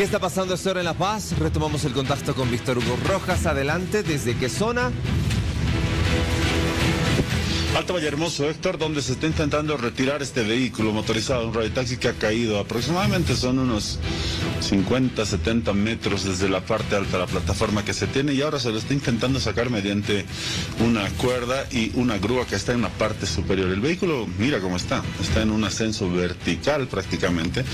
¿Qué está pasando esta hora en La Paz? Retomamos el contacto con Víctor Hugo Rojas. Adelante, ¿desde qué zona? Alto Valle Hermoso, Héctor, donde se está intentando retirar este vehículo motorizado, un radiotaxi que ha caído aproximadamente son unos 50, 70 metros desde la parte alta de la plataforma que se tiene y ahora se lo está intentando sacar mediante una cuerda y una grúa que está en la parte superior. El vehículo, mira cómo está, está en un ascenso vertical prácticamente.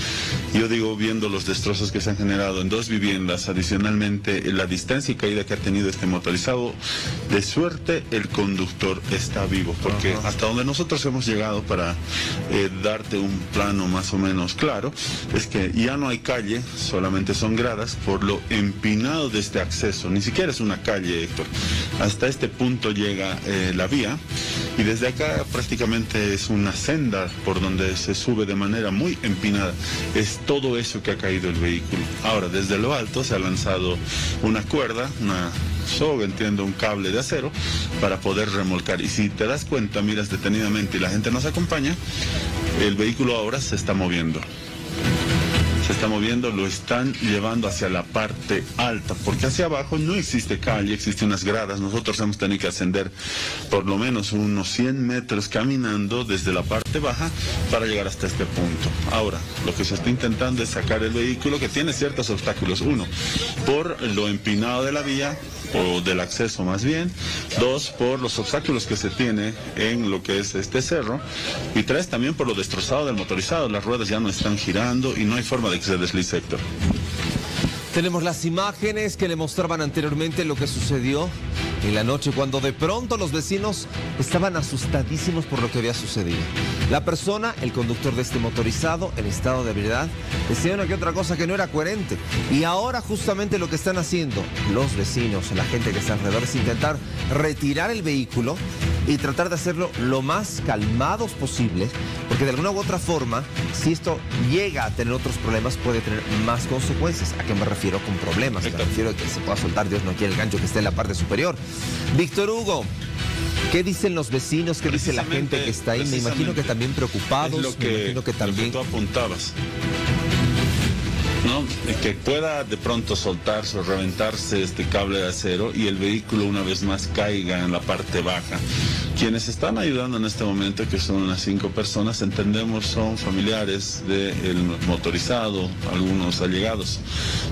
Yo digo, viendo los destrozos que se han generado en dos viviendas, adicionalmente la distancia y caída que ha tenido este motorizado, de suerte el conductor está vivo hasta donde nosotros hemos llegado para eh, darte un plano más o menos claro, es que ya no hay calle, solamente son gradas por lo empinado de este acceso, ni siquiera es una calle, Héctor. Hasta este punto llega eh, la vía y desde acá prácticamente es una senda por donde se sube de manera muy empinada. Es todo eso que ha caído el vehículo. Ahora, desde lo alto se ha lanzado una cuerda, una soga, entiendo, un cable de acero para poder remolcar. Y si te das cuenta, miras detenidamente y la gente nos acompaña, el vehículo ahora se está moviendo se está moviendo, lo están llevando hacia la parte alta, porque hacia abajo no existe calle, existen unas gradas. Nosotros hemos tenido que ascender por lo menos unos 100 metros caminando desde la parte baja para llegar hasta este punto. Ahora, lo que se está intentando es sacar el vehículo que tiene ciertos obstáculos. Uno, por lo empinado de la vía, o del acceso más bien, dos, por los obstáculos que se tiene en lo que es este cerro, y tres, también por lo destrozado del motorizado, las ruedas ya no están girando y no hay forma de deslice, Héctor. Tenemos las imágenes que le mostraban anteriormente lo que sucedió en la noche cuando de pronto los vecinos estaban asustadísimos por lo que había sucedido. La persona, el conductor de este motorizado, en estado de habilidad, decía una que otra cosa que no era coherente. Y ahora justamente lo que están haciendo los vecinos, la gente que está alrededor, es intentar retirar el vehículo y tratar de hacerlo lo más calmados posible, porque de alguna u otra forma, si esto llega a tener otros problemas, puede tener más consecuencias. ¿A qué me refiero con problemas? Me refiero a que se pueda soltar, Dios no quiere el gancho que esté en la parte superior. Víctor Hugo, ¿Qué dicen los vecinos? ¿Qué dice la gente que está ahí? Me imagino que también preocupados. lo que, me imagino que también. tú apuntabas. ¿No? Que pueda de pronto soltarse o reventarse este cable de acero y el vehículo una vez más caiga en la parte baja. Quienes están ayudando en este momento, que son unas cinco personas, entendemos son familiares del motorizado, algunos allegados.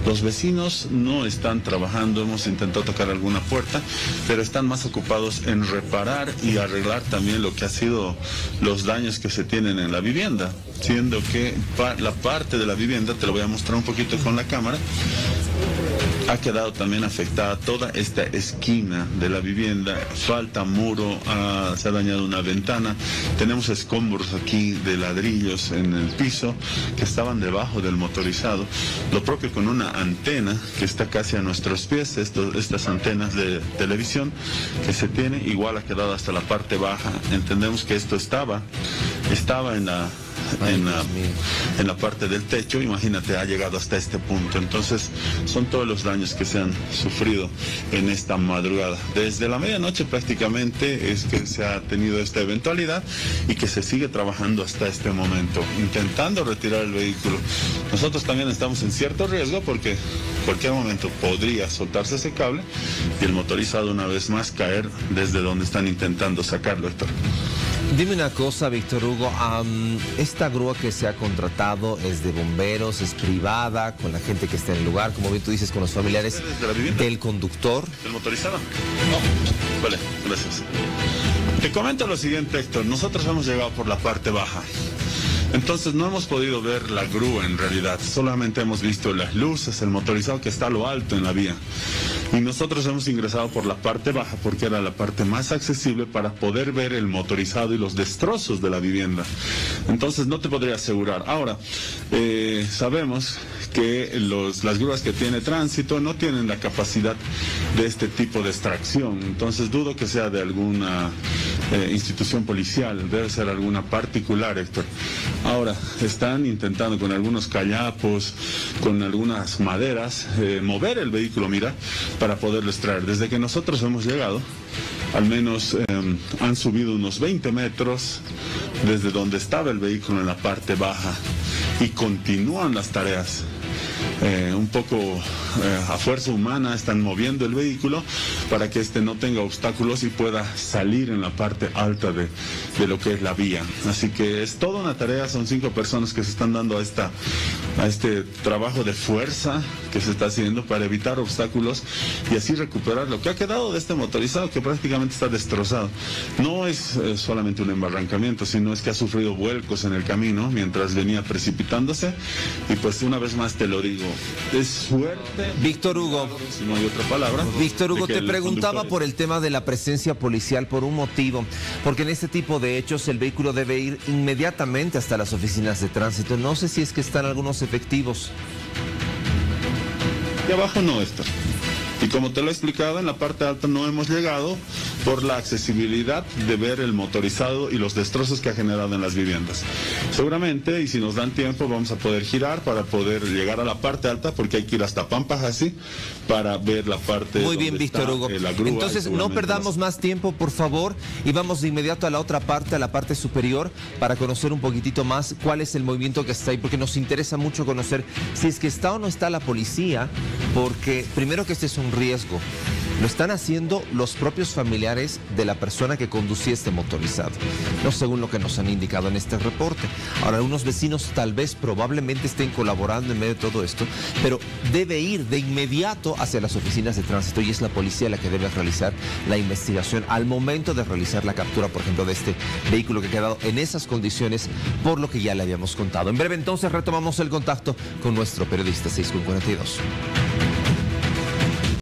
Los vecinos no están trabajando, hemos intentado tocar alguna puerta, pero están más ocupados en reparar y arreglar también lo que ha sido los daños que se tienen en la vivienda, siendo que la parte de la vivienda, te lo voy a mostrar un poquito con la cámara, ha quedado también afectada toda esta esquina de la vivienda. Falta muro, ah, se ha dañado una ventana. Tenemos escombros aquí de ladrillos en el piso que estaban debajo del motorizado. Lo propio con una antena que está casi a nuestros pies, estas antenas de televisión que se tiene, igual ha quedado hasta la parte baja. Entendemos que esto estaba, estaba en la en, la, en la parte del techo, imagínate, ha llegado hasta este punto. Entonces, son todos los daños que se han sufrido en esta madrugada. Desde la medianoche prácticamente es que se ha tenido esta eventualidad y que se sigue trabajando hasta este momento, intentando retirar el vehículo. Nosotros también estamos en cierto riesgo porque en cualquier momento podría soltarse ese cable y el motorizado una vez más caer desde donde están intentando sacarlo, Héctor. Dime una cosa, Víctor Hugo. esta grúa que se ha contratado es de bomberos, es privada, con la gente que está en el lugar, como bien tú dices, con los familiares del conductor. ¿Del motorizado? No. Vale, gracias. Te comento lo siguiente, Héctor. Nosotros hemos llegado por la parte baja. Entonces no hemos podido ver la grúa en realidad, solamente hemos visto las luces, el motorizado que está a lo alto en la vía. Y nosotros hemos ingresado por la parte baja porque era la parte más accesible para poder ver el motorizado y los destrozos de la vivienda. Entonces no te podría asegurar. Ahora, eh, sabemos que los, las grúas que tiene tránsito no tienen la capacidad de este tipo de extracción. Entonces dudo que sea de alguna eh, institución policial, debe ser alguna particular, Héctor. Ahora, están intentando con algunos callapos, con algunas maderas, eh, mover el vehículo, mira, para poderlo extraer. Desde que nosotros hemos llegado, al menos em, han subido unos 20 metros desde donde estaba el vehículo en la parte baja y continúan las tareas. Eh, un poco eh, a fuerza humana están moviendo el vehículo para que este no tenga obstáculos y pueda salir en la parte alta de, de lo que es la vía. Así que es toda una tarea, son cinco personas que se están dando a, esta, a este trabajo de fuerza que se está haciendo para evitar obstáculos y así recuperar lo que ha quedado de este motorizado que prácticamente está destrozado. No es eh, solamente un embarrancamiento, sino es que ha sufrido vuelcos en el camino mientras venía precipitándose y pues una vez más te lo digo, es suerte. Víctor Hugo. Si no hay otra palabra. Víctor Hugo, te preguntaba por el tema de la presencia policial por un motivo, porque en este tipo de hechos el vehículo debe ir inmediatamente hasta las oficinas de tránsito. No sé si es que están algunos efectivos. Y abajo no está. Y como te lo he explicado, en la parte alta no hemos llegado por la accesibilidad de ver el motorizado y los destrozos que ha generado en las viviendas. Seguramente, y si nos dan tiempo, vamos a poder girar para poder llegar a la parte alta, porque hay que ir hasta Pampas así para ver la parte. Muy bien, Víctor Hugo. La grúa Entonces, no perdamos más tiempo, por favor, y vamos de inmediato a la otra parte, a la parte superior, para conocer un poquitito más cuál es el movimiento que está ahí, porque nos interesa mucho conocer si es que está o no está la policía, porque primero que este es un riesgo. Lo están haciendo los propios familiares de la persona que conducía este motorizado, no según lo que nos han indicado en este reporte. Ahora, algunos vecinos tal vez probablemente estén colaborando en medio de todo esto, pero debe ir de inmediato hacia las oficinas de tránsito y es la policía la que debe realizar la investigación al momento de realizar la captura, por ejemplo, de este vehículo que ha quedado en esas condiciones, por lo que ya le habíamos contado. En breve entonces retomamos el contacto con nuestro periodista 642.